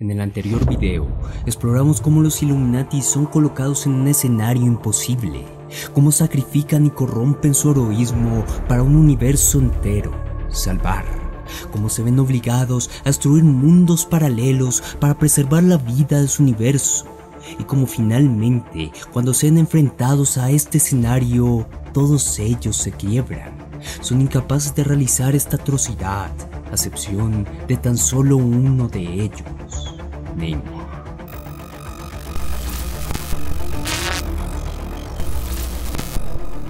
En el anterior video, exploramos cómo los Illuminati son colocados en un escenario imposible, cómo sacrifican y corrompen su heroísmo para un universo entero, salvar, cómo se ven obligados a destruir mundos paralelos para preservar la vida de su universo, y cómo finalmente, cuando sean enfrentados a este escenario, todos ellos se quiebran, son incapaces de realizar esta atrocidad, a excepción de tan solo uno de ellos.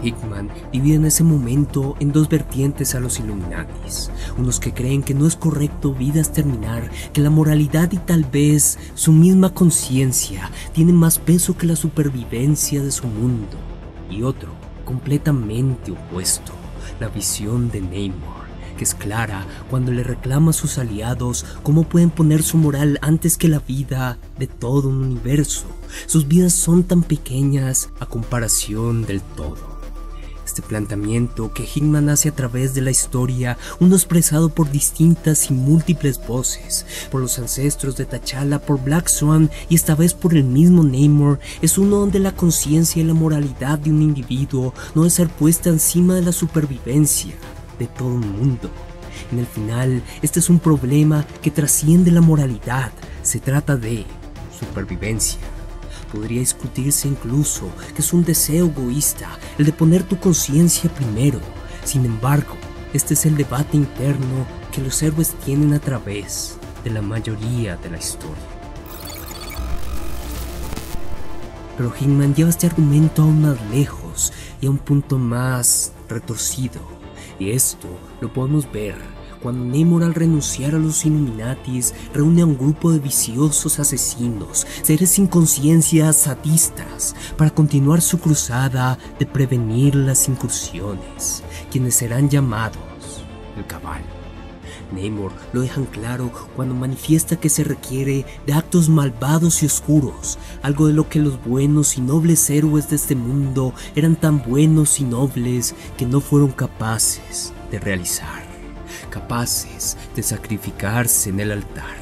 Hickman divide en ese momento en dos vertientes a los Illuminatis, unos que creen que no es correcto vidas terminar, que la moralidad y tal vez su misma conciencia tienen más peso que la supervivencia de su mundo, y otro completamente opuesto, la visión de Namor es clara cuando le reclama a sus aliados cómo pueden poner su moral antes que la vida de todo un universo. Sus vidas son tan pequeñas a comparación del todo. Este planteamiento que Hickman hace a través de la historia, uno expresado por distintas y múltiples voces, por los ancestros de T'Challa, por Black Swan y esta vez por el mismo Namor, es uno donde la conciencia y la moralidad de un individuo no debe ser puesta encima de la supervivencia, de todo el mundo. En el final, este es un problema que trasciende la moralidad. Se trata de supervivencia. Podría discutirse incluso que es un deseo egoísta el de poner tu conciencia primero. Sin embargo, este es el debate interno que los héroes tienen a través de la mayoría de la historia. Pero Hinman lleva este argumento aún más lejos y a un punto más retorcido. Y esto lo podemos ver cuando Namor al renunciar a los Illuminatis reúne a un grupo de viciosos asesinos, seres sin conciencia sadistas, para continuar su cruzada de prevenir las incursiones, quienes serán llamados el Cabal. Namor lo dejan claro cuando manifiesta que se requiere de actos malvados y oscuros, algo de lo que los buenos y nobles héroes de este mundo eran tan buenos y nobles que no fueron capaces de realizar, capaces de sacrificarse en el altar.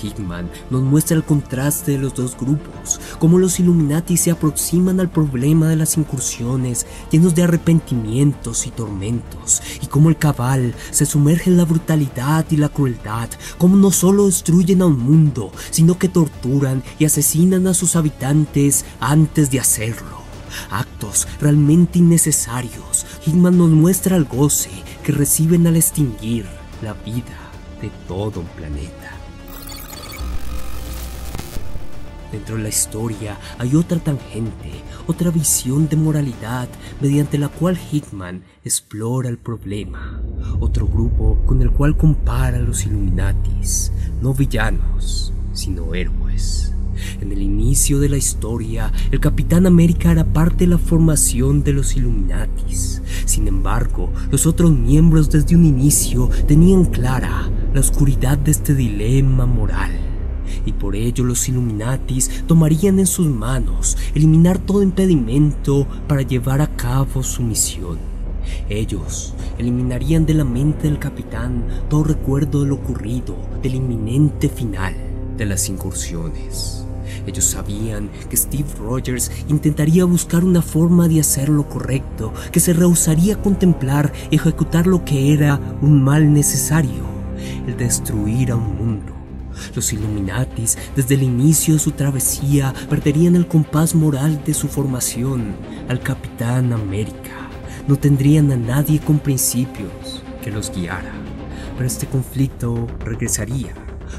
Hickman nos muestra el contraste de los dos grupos, cómo los Illuminati se aproximan al problema de las incursiones llenos de arrepentimientos y tormentos, y cómo el cabal se sumerge en la brutalidad y la crueldad, cómo no solo destruyen a un mundo, sino que torturan y asesinan a sus habitantes antes de hacerlo. Actos realmente innecesarios. Hickman nos muestra el goce que reciben al extinguir la vida de todo un planeta. Dentro de la historia hay otra tangente, otra visión de moralidad mediante la cual Hickman explora el problema. Otro grupo con el cual compara a los Illuminatis, no villanos, sino héroes. En el inicio de la historia, el Capitán América era parte de la formación de los Illuminatis. Sin embargo, los otros miembros desde un inicio tenían clara la oscuridad de este dilema moral y por ello los Illuminatis tomarían en sus manos eliminar todo impedimento para llevar a cabo su misión. Ellos eliminarían de la mente del capitán todo recuerdo de lo ocurrido, del inminente final de las incursiones. Ellos sabían que Steve Rogers intentaría buscar una forma de hacer lo correcto, que se rehusaría a contemplar y ejecutar lo que era un mal necesario, el destruir a un mundo los Illuminatis, desde el inicio de su travesía, perderían el compás moral de su formación al Capitán América. No tendrían a nadie con principios que los guiara. Pero este conflicto regresaría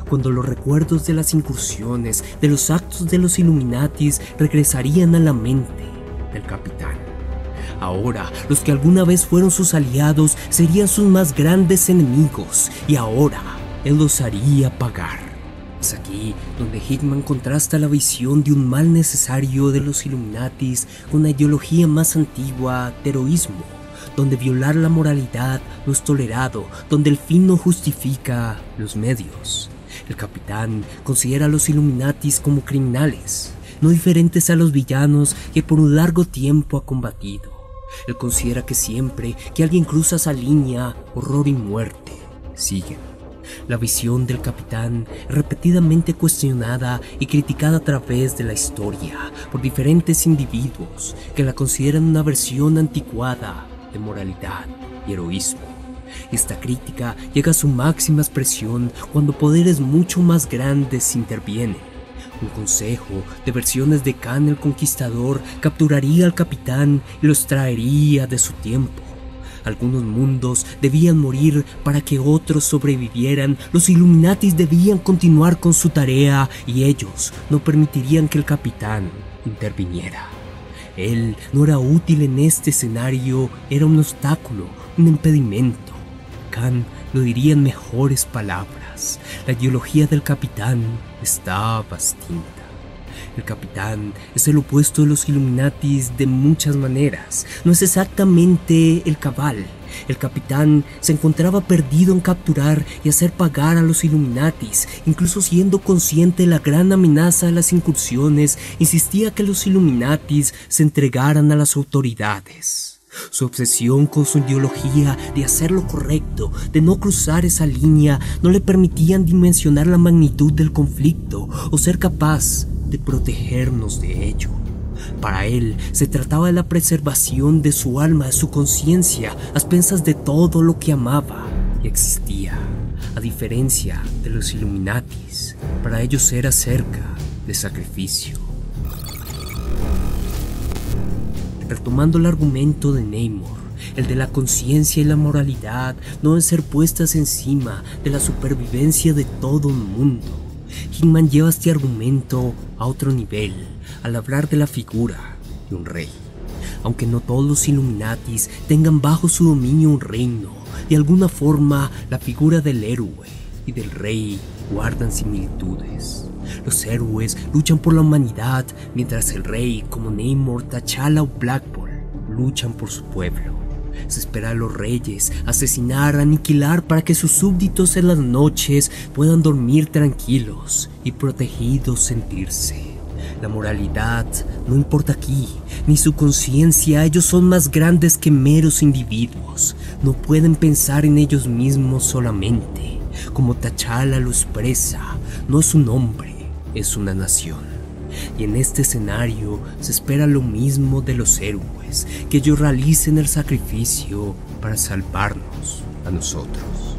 cuando los recuerdos de las incursiones, de los actos de los Illuminatis regresarían a la mente del capitán. Ahora, los que alguna vez fueron sus aliados serían sus más grandes enemigos y ahora él los haría pagar. Es aquí donde Hickman contrasta la visión de un mal necesario de los Illuminatis con la ideología más antigua de heroísmo, donde violar la moralidad no es tolerado, donde el fin no justifica los medios. El capitán considera a los Illuminatis como criminales, no diferentes a los villanos que por un largo tiempo ha combatido. Él considera que siempre que alguien cruza esa línea, horror y muerte siguen La visión del capitán, repetidamente cuestionada y criticada a través de la historia por diferentes individuos que la consideran una versión anticuada de moralidad y heroísmo. Esta crítica llega a su máxima expresión cuando poderes mucho más grandes intervienen. Un consejo de versiones de Khan el Conquistador capturaría al capitán y los traería de su tiempo. Algunos mundos debían morir para que otros sobrevivieran. Los Illuminatis debían continuar con su tarea y ellos no permitirían que el capitán interviniera. Él no era útil en este escenario, era un obstáculo, un impedimento. Khan lo diría en mejores palabras. La ideología del capitán estaba distinta. El capitán es el opuesto de los Illuminatis de muchas maneras. No es exactamente el cabal. El capitán se encontraba perdido en capturar y hacer pagar a los Illuminatis, incluso siendo consciente de la gran amenaza de las incursiones, insistía que los Illuminatis se entregaran a las autoridades. Su obsesión con su ideología de hacer lo correcto, de no cruzar esa línea, no le permitían dimensionar la magnitud del conflicto o ser capaz de protegernos de ello. Para él se trataba de la preservación de su alma, de su conciencia, a expensas de todo lo que amaba y existía. A diferencia de los Illuminatis, para ellos era cerca de sacrificio. Retomando el argumento de Namor, el de la conciencia y la moralidad no deben ser puestas encima de la supervivencia de todo un mundo. Hickman lleva este argumento a otro nivel al hablar de la figura de un rey. Aunque no todos los Illuminatis tengan bajo su dominio un reino, de alguna forma la figura del héroe y del rey guardan similitudes. Los héroes luchan por la humanidad, mientras el rey, como Namor, T'Challa o Black luchan por su pueblo. Se espera a los reyes asesinar, aniquilar para que sus súbditos en las noches puedan dormir tranquilos y protegidos sentirse. La moralidad no importa aquí, ni su conciencia, ellos son más grandes que meros individuos. No pueden pensar en ellos mismos solamente. Como T'Challa lo expresa, no es un hombre, es una nación. Y en este escenario se espera lo mismo de los héroes, que ellos realicen el sacrificio para salvarnos a nosotros.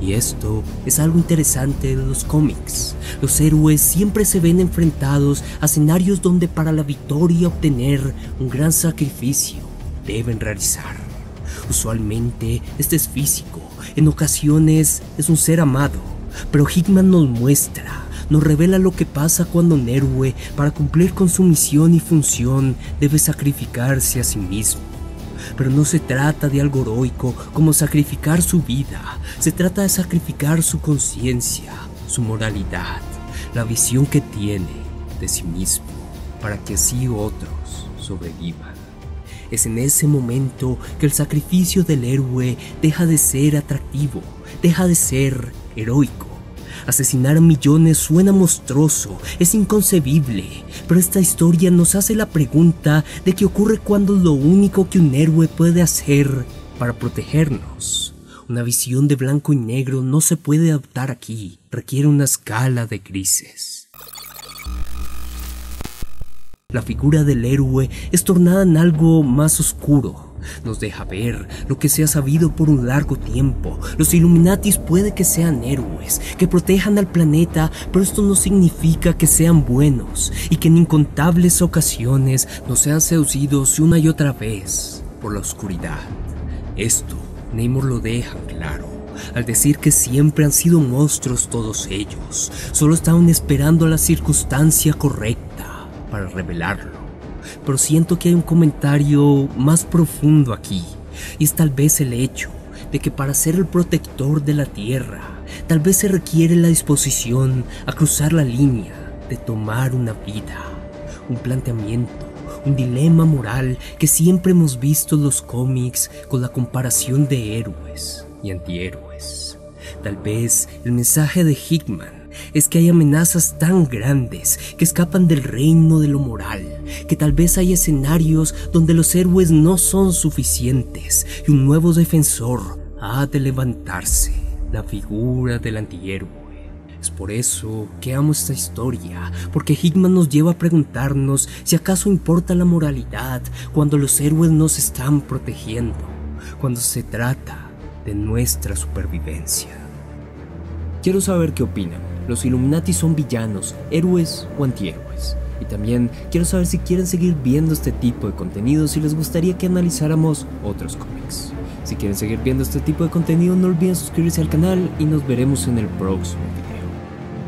Y esto es algo interesante de los cómics. Los héroes siempre se ven enfrentados a escenarios donde para la victoria obtener un gran sacrificio deben realizar. Usualmente este es físico, en ocasiones es un ser amado, pero Hickman nos muestra nos revela lo que pasa cuando un héroe, para cumplir con su misión y función, debe sacrificarse a sí mismo. Pero no se trata de algo heroico como sacrificar su vida, se trata de sacrificar su conciencia, su moralidad, la visión que tiene de sí mismo, para que así otros sobrevivan. Es en ese momento que el sacrificio del héroe deja de ser atractivo, deja de ser heroico Asesinar a millones suena monstruoso, es inconcebible, pero esta historia nos hace la pregunta de qué ocurre cuando lo único que un héroe puede hacer para protegernos. Una visión de blanco y negro no se puede adaptar aquí, requiere una escala de grises. La figura del héroe es tornada en algo más oscuro, nos deja ver lo que se ha sabido por un largo tiempo. Los Illuminatis puede que sean héroes, que protejan al planeta, pero esto no significa que sean buenos y que en incontables ocasiones no sean seducidos una y otra vez por la oscuridad. Esto Namor lo deja claro al decir que siempre han sido monstruos todos ellos, solo estaban esperando la circunstancia correcta para revelarlo pero siento que hay un comentario más profundo aquí, y es tal vez el hecho de que para ser el protector de la Tierra, tal vez se requiere la disposición a cruzar la línea de tomar una vida, un planteamiento, un dilema moral que siempre hemos visto en los cómics con la comparación de héroes y antihéroes. Tal vez el mensaje de Hickman es que hay amenazas tan grandes que escapan del reino de lo moral, que tal vez hay escenarios donde los héroes no son suficientes y un nuevo defensor ha de levantarse la figura del antihéroe. Es por eso que amo esta historia, porque Hickman nos lleva a preguntarnos si acaso importa la moralidad cuando los héroes nos están protegiendo, cuando se trata de nuestra supervivencia. Quiero saber qué opinan. ¿Los Illuminati son villanos, héroes o antihéroes? Y también quiero saber si quieren seguir viendo este tipo de contenido, si les gustaría que analizáramos otros cómics. Si quieren seguir viendo este tipo de contenido, no olviden suscribirse al canal y nos veremos en el próximo video.